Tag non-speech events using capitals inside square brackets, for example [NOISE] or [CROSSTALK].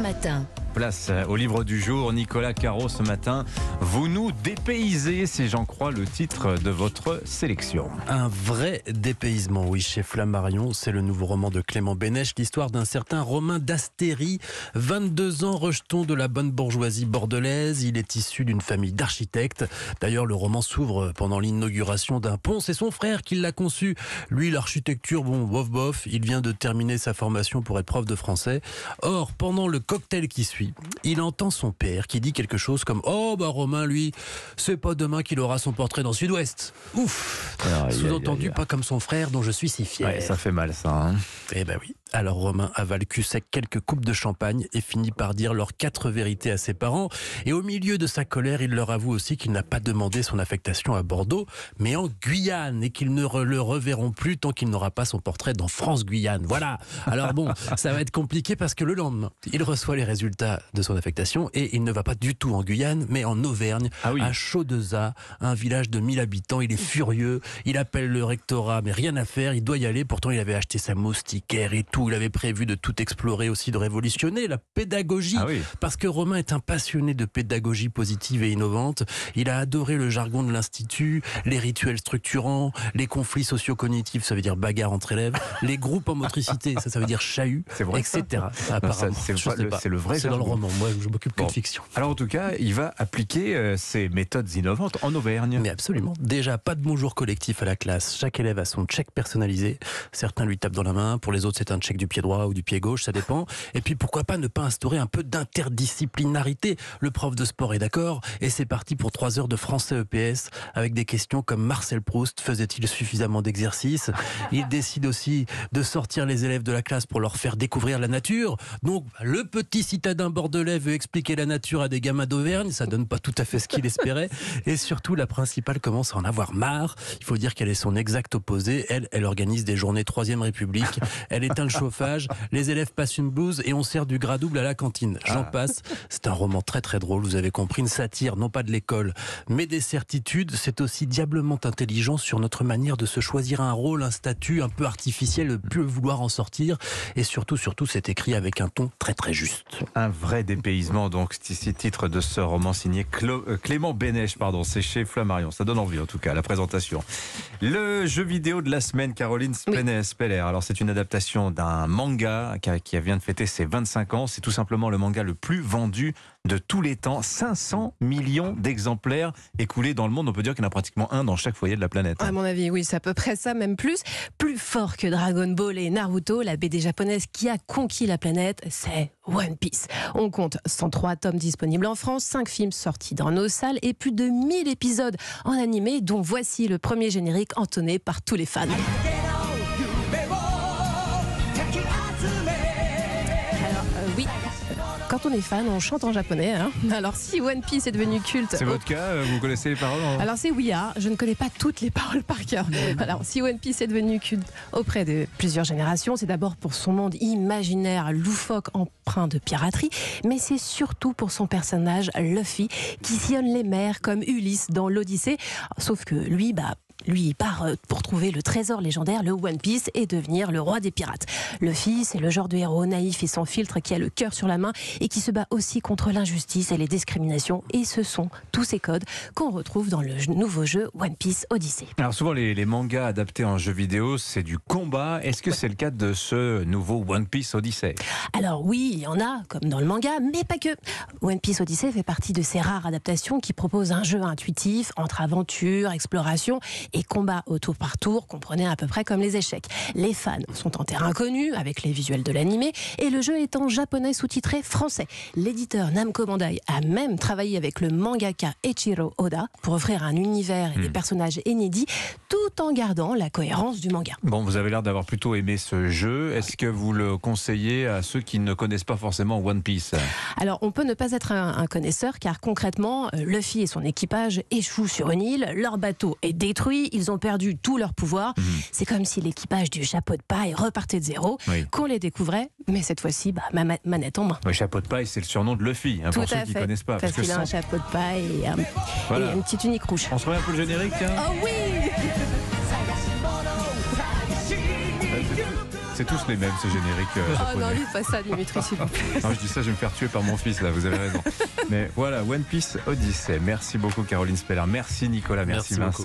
Matin. Place au livre du jour, Nicolas Caro ce matin. Vous nous dépaysez, si j'en crois le titre de votre sélection. Un vrai dépaysement, oui, chez Flammarion. C'est le nouveau roman de Clément Bénèche, l'histoire d'un certain Romain d'Astéry, 22 ans, rejeton de la bonne bourgeoisie bordelaise. Il est issu d'une famille d'architectes. D'ailleurs, le roman s'ouvre pendant l'inauguration d'un pont. C'est son frère qui l'a conçu. Lui, l'architecture, bon, bof, bof. Il vient de terminer sa formation pour être prof de français. Or, pendant le cocktail qui suit, il entend son père qui dit quelque chose comme Oh, bah Romain, lui, c'est pas demain qu'il aura son portrait dans Sud-Ouest. Ouf Sous-entendu, pas comme son frère dont je suis si fier. Ouais, ça fait mal ça. Hein. Eh ben oui. Alors Romain avale cul sec quelques coupes de champagne et finit par dire leurs quatre vérités à ses parents. Et au milieu de sa colère, il leur avoue aussi qu'il n'a pas demandé son affectation à Bordeaux, mais en Guyane, et qu'ils ne le reverront plus tant qu'il n'aura pas son portrait dans France-Guyane. Voilà. Alors bon, ça va être compliqué parce que le lendemain, il reçoit les résultats de son affectation et il ne va pas du tout en Guyane, mais en Auvergne, Ah oui. à Chaudeza, un village de 1000 habitants. Il est furieux, il appelle le rectorat, mais rien à faire, il doit y aller. Pourtant, il avait acheté sa moustiquaire et tout. Il avait prévu de tout explorer aussi, de révolutionner la pédagogie. Ah oui. Parce que Romain est un passionné de pédagogie positive et innovante. Il a adoré le jargon de l'Institut, les rituels structurants, les conflits socio-cognitifs, ça veut dire bagarre entre élèves, [LAUGHS] les groupes en motricité, ça, ça veut dire chahut, vrai, etc. c'est le- vrai C'est dans le roman. Moi, je m'occupe que de fiction. Alors en tout cas, il va appliquer euh, ses méthodes innovantes en Auvergne. Mais absolument. Déjà, pas de bonjour collectif à la classe. Chaque élève a son check personnalisé. Certains lui tapent dans la main. Pour les autres, c'est un check du pied droit ou du pied gauche, ça dépend. Et puis, pourquoi pas ne pas instaurer un peu d'interdisciplinarité? Le prof de sport est d'accord. Et c'est parti pour trois heures de français EPS avec des questions comme Marcel Proust faisait-il suffisamment d'exercices Il décide aussi de sortir les élèves de la classe pour leur faire découvrir la nature. Donc, le petit citadin bordelais veut expliquer la nature à des gamins d'Auvergne. Ça donne pas tout à fait ce qu'il espérait. Et surtout, la principale commence à en avoir marre. Il faut dire qu'elle est son exact opposé. Elle, elle organise des journées Troisième République. Elle éteint le chauffage. Les élèves passent une blouse et on sert du gras double à la cantine. J'en passe. C'est un roman très très drôle. Vous avez compris, une satire, non pas de l'école, mais des certitudes. C'est aussi diablement intelligent sur notre manière de se choisir un rôle, un statut un peu artificiel, de plus vouloir en sortir. Et surtout, surtout, c'est écrit avec un ton très très juste. Un vrai dépaysement, donc, c'est ici le titre de ce roman signé Clo- euh, Clément Bénèche, pardon, c'est chez Flammarion. Ça donne envie, en tout cas, la présentation. Le jeu vidéo de la semaine, Caroline Speller. Alors, c'est une adaptation d'un manga qui, a- qui vient de fêter ses 25 ans. C'est tout simplement le manga le plus vendu de tous les temps. 500 millions d'exemplaires écoulés dans le monde. On peut dire qu'il y en a pratiquement un dans chaque foyer de la planète. À mon avis, oui, c'est à peu près ça, même plus. Plus fort que Dragon Ball et Naruto, la BD japonaise qui a conquis la planète, c'est One Piece. On compte 103 tomes disponibles en France, 5 films sortis dans nos salles et plus de 1000 épisodes en animé, dont voici le premier générique entonné par tous les fans. Quand on est fan, on chante en japonais. hein. [LAUGHS] Alors, si One Piece est devenu culte C'est votre cas euh, Vous connaissez les paroles hein alors c'est Ouya, je ne connais pas toutes les paroles par cœur. Alors si One Piece est devenu culte auprès de plusieurs générations, c'est d'abord pour son monde imaginaire, loufoque, empreint de piraterie, mais c'est surtout pour son personnage Luffy qui sillonne les mers comme Ulysse dans l'Odyssée. Sauf que lui, bah lui, il part euh, pour trouver le trésor légendaire, le One Piece, et devenir le roi des pirates. Luffy, c'est le genre de héros naïf et sans filtre qui a le cœur sur la main et qui se bat aussi contre l'injustice et les discriminations. Et ce sont tous ces codes qu'on retrouve dans le nouveau jeu One Piece Odyssey. Alors souvent les, les mangas adaptés en jeux vidéo, c'est du combat. Est-ce que c'est le cas de ce nouveau One Piece Odyssey? Alors oui, il y en a, comme dans le manga, mais pas que. One Piece Odyssey fait partie de ces rares adaptations qui proposent un jeu intuitif entre aventure, exploration et combat au tour par tour, comprenez à peu près comme les échecs. Les fans sont en terrain connu avec les visuels de l'animé et le jeu est en japonais sous-titré français. L'éditeur Namco Bandai a même travaillé avec le mangaka Eiichiro Oda pour offrir un univers et des personnages inédits tout en gardant la cohérence du manga. Bon, vous avez l'air d'avoir plutôt aimé ce jeu. Est-ce que vous le conseillez à ceux qui ne connaissent pas forcément One Piece? Alors, on peut ne pas être un, un connaisseur car concrètement, euh, Luffy et son équipage échouent sur une île, leur bateau est détruit, ils ont perdu tout leur pouvoir. C'est comme si l'équipage du chapeau de paille repartait de zéro, Oui. qu'on les découvrait, mais cette fois-ci, bah, ma- ma- manette en main. Le chapeau de paille, c'est le surnom de Luffy, hein, Tout pour ceux à qui ne fait. connaissent pas. Parce qu'il a un chapeau de paille et, un- Voilà. et une petite unique rouge. On se remet un peu le générique hein Oh oui c'est tous les mêmes, ce générique euh, Oh non, dites pas ça, Dimitri, s'il vous plaît. [LAUGHS] Non, je dis ça, je vais me faire tuer par mon fils, là, vous avez raison. Mais voilà, One Piece Odyssey. Merci beaucoup, Caroline Speller. Merci, Nicolas. Merci, Merci Vincent.